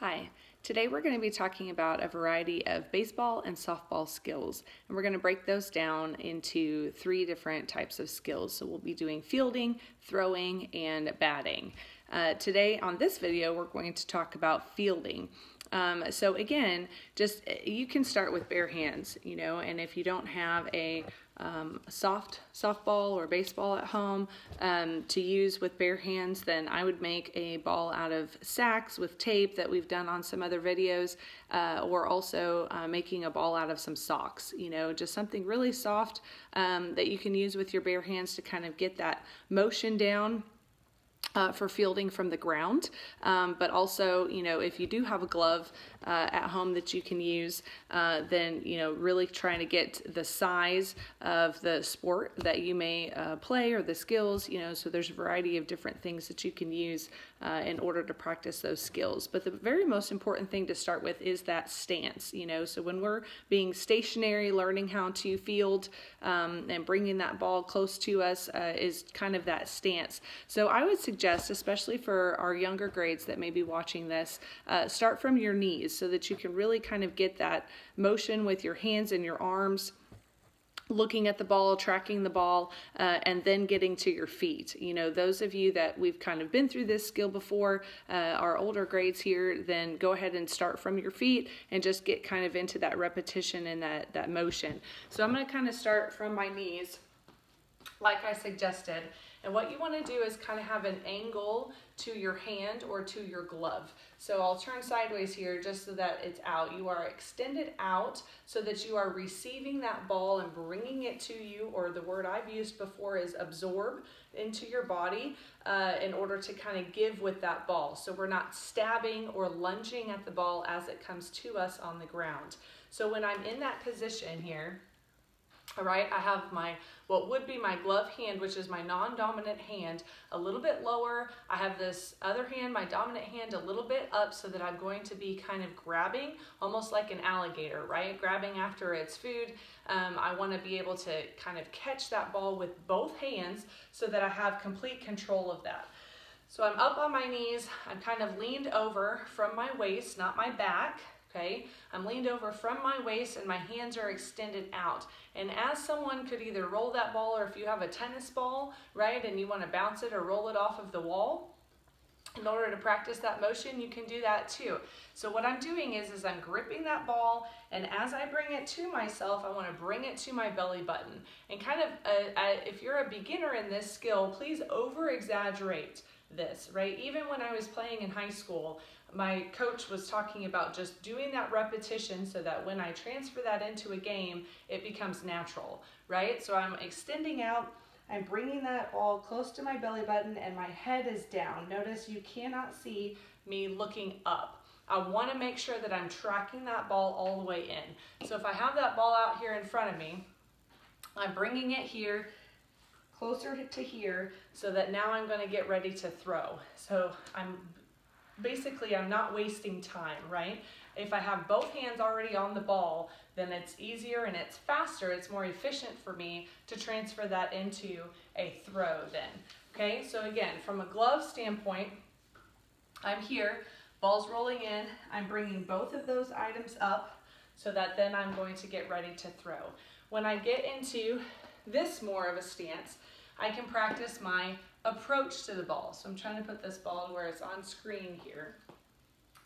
Hi, today we're going to be talking about a variety of baseball and softball skills, and we're going to break those down into three different types of skills. So we'll be doing fielding, throwing, and batting. Uh, today on this video, we're going to talk about fielding. Um, so again, just you can start with bare hands, you know, and if you don't have a um, soft softball or baseball at home um, to use with bare hands, then I would make a ball out of sacks with tape that we've done on some other videos, uh, or also uh, making a ball out of some socks, you know, just something really soft um, that you can use with your bare hands to kind of get that motion down uh, for fielding from the ground. Um, but also, you know, if you do have a glove uh, at home that you can use, uh, then, you know, really trying to get the size of the sport that you may uh, play or the skills, you know, so there's a variety of different things that you can use uh, in order to practice those skills. But the very most important thing to start with is that stance, you know, so when we're being stationary, learning how to field um, and bringing that ball close to us uh, is kind of that stance. So I would suggest, especially for our younger grades that may be watching this, uh, start from your knees so that you can really kind of get that motion with your hands and your arms looking at the ball, tracking the ball, uh, and then getting to your feet. You know, those of you that we've kind of been through this skill before, uh, our older grades here, then go ahead and start from your feet and just get kind of into that repetition and that, that motion. So I'm going to kind of start from my knees like I suggested. And what you want to do is kind of have an angle to your hand or to your glove. So I'll turn sideways here just so that it's out. You are extended out so that you are receiving that ball and bringing it to you, or the word I've used before is absorb into your body uh, in order to kind of give with that ball. So we're not stabbing or lunging at the ball as it comes to us on the ground. So when I'm in that position here, all right, I have my, what would be my glove hand, which is my non-dominant hand, a little bit lower. I have this other hand, my dominant hand, a little bit up so that I'm going to be kind of grabbing, almost like an alligator, right? Grabbing after its food. Um, I want to be able to kind of catch that ball with both hands so that I have complete control of that. So I'm up on my knees, I'm kind of leaned over from my waist, not my back, okay? I'm leaned over from my waist and my hands are extended out. And as someone could either roll that ball or if you have a tennis ball, right, and you want to bounce it or roll it off of the wall, in order to practice that motion, you can do that too. So what I'm doing is, is I'm gripping that ball, and as I bring it to myself, I wanna bring it to my belly button. And kind of, uh, uh, if you're a beginner in this skill, please over exaggerate this, right? Even when I was playing in high school, my coach was talking about just doing that repetition so that when I transfer that into a game, it becomes natural, right? So I'm extending out, I'm bringing that ball close to my belly button and my head is down. Notice you cannot see me looking up. I want to make sure that I'm tracking that ball all the way in. So if I have that ball out here in front of me, I'm bringing it here closer to here so that now I'm going to get ready to throw. So I'm basically I'm not wasting time, right? If I have both hands already on the ball, then it's easier and it's faster, it's more efficient for me to transfer that into a throw then. Okay, so again, from a glove standpoint, I'm here, ball's rolling in, I'm bringing both of those items up so that then I'm going to get ready to throw. When I get into this more of a stance, I can practice my approach to the ball. So I'm trying to put this ball where it's on screen here.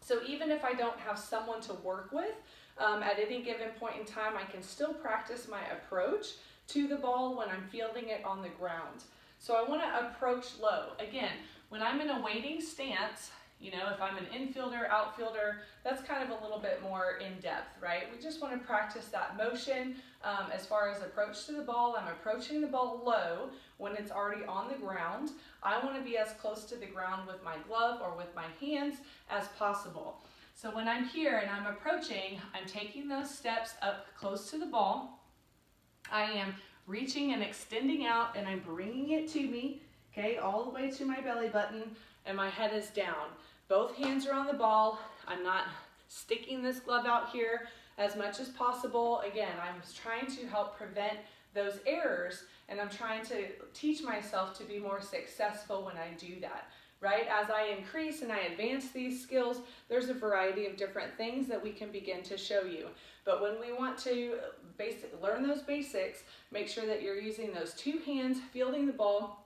So even if I don't have someone to work with um, at any given point in time, I can still practice my approach to the ball when I'm fielding it on the ground. So I want to approach low. Again, when I'm in a waiting stance, you know, if I'm an infielder, outfielder, that's kind of a little bit more in depth, right? We just want to practice that motion um, as far as approach to the ball. I'm approaching the ball low when it's already on the ground. I want to be as close to the ground with my glove or with my hands as possible. So when I'm here and I'm approaching, I'm taking those steps up close to the ball. I am reaching and extending out and I'm bringing it to me, okay, all the way to my belly button and my head is down. Both hands are on the ball. I'm not sticking this glove out here as much as possible. Again, I'm trying to help prevent those errors and I'm trying to teach myself to be more successful when I do that, right? As I increase and I advance these skills, there's a variety of different things that we can begin to show you. But when we want to basic, learn those basics, make sure that you're using those two hands, fielding the ball,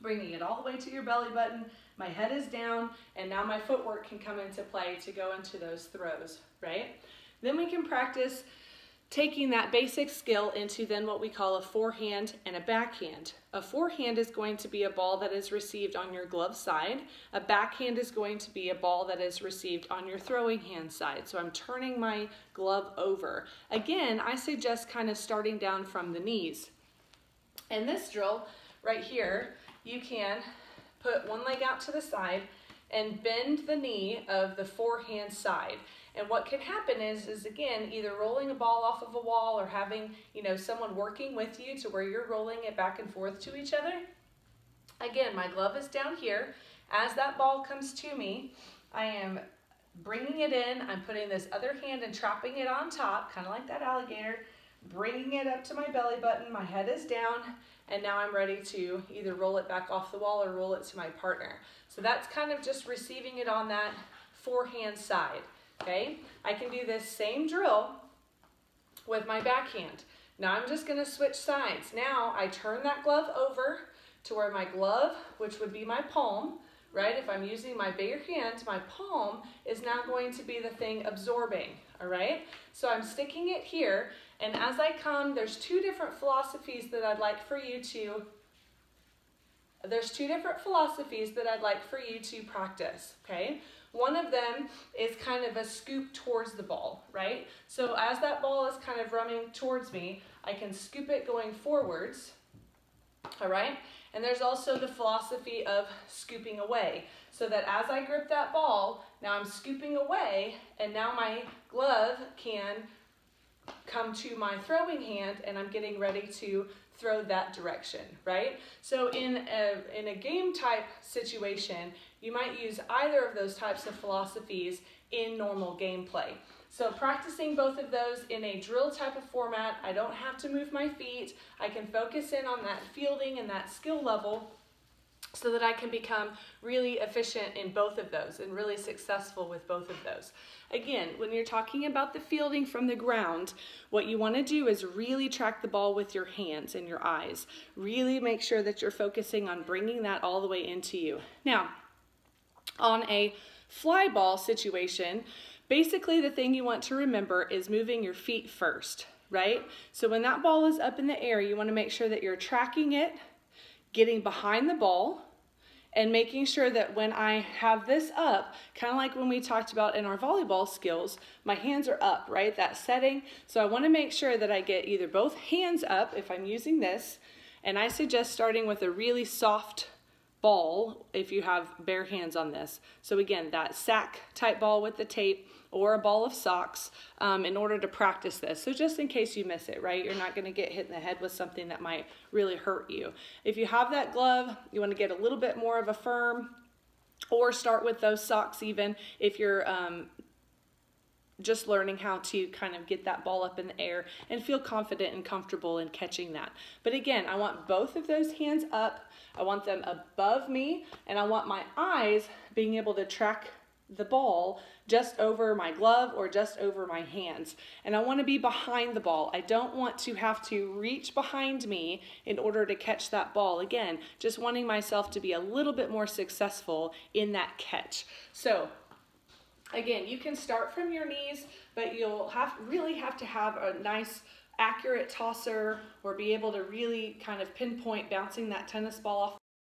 bringing it all the way to your belly button, my head is down, and now my footwork can come into play to go into those throws, right? Then we can practice taking that basic skill into then what we call a forehand and a backhand. A forehand is going to be a ball that is received on your glove side. A backhand is going to be a ball that is received on your throwing hand side. So I'm turning my glove over. Again, I suggest kind of starting down from the knees. In this drill right here, you can put one leg out to the side and bend the knee of the forehand side. And what can happen is, is again, either rolling a ball off of a wall or having, you know, someone working with you to where you're rolling it back and forth to each other. Again, my glove is down here. As that ball comes to me, I am bringing it in. I'm putting this other hand and trapping it on top, kind of like that alligator, bringing it up to my belly button. My head is down, and now I'm ready to either roll it back off the wall or roll it to my partner. So that's kind of just receiving it on that forehand side okay? I can do this same drill with my backhand. Now I'm just gonna switch sides. Now I turn that glove over to where my glove, which would be my palm, right? If I'm using my bigger hand, my palm is now going to be the thing absorbing, all right? So I'm sticking it here, and as I come, there's two different philosophies that I'd like for you to, there's two different philosophies that I'd like for you to practice, okay? One of them is kind of a scoop towards the ball, right? So as that ball is kind of running towards me, I can scoop it going forwards, all right? And there's also the philosophy of scooping away. So that as I grip that ball, now I'm scooping away, and now my glove can come to my throwing hand, and I'm getting ready to throw that direction, right? So in a, in a game type situation, you might use either of those types of philosophies in normal gameplay. So practicing both of those in a drill type of format, I don't have to move my feet. I can focus in on that fielding and that skill level so that I can become really efficient in both of those and really successful with both of those. Again, when you're talking about the fielding from the ground, what you want to do is really track the ball with your hands and your eyes. Really make sure that you're focusing on bringing that all the way into you. Now, on a fly ball situation, basically the thing you want to remember is moving your feet first, right? So when that ball is up in the air, you want to make sure that you're tracking it, getting behind the ball, and making sure that when I have this up, kind of like when we talked about in our volleyball skills, my hands are up, right? That setting. So I want to make sure that I get either both hands up if I'm using this, and I suggest starting with a really soft ball if you have bare hands on this. So again, that sack type ball with the tape or a ball of socks um, in order to practice this. So just in case you miss it, right? You're not gonna get hit in the head with something that might really hurt you. If you have that glove, you wanna get a little bit more of a firm or start with those socks even if you're um, just learning how to kind of get that ball up in the air and feel confident and comfortable in catching that. But again, I want both of those hands up. I want them above me and I want my eyes being able to track the ball just over my glove or just over my hands. And I want to be behind the ball. I don't want to have to reach behind me in order to catch that ball. Again, just wanting myself to be a little bit more successful in that catch. So Again, you can start from your knees, but you'll have really have to have a nice accurate tosser or be able to really kind of pinpoint bouncing that tennis ball off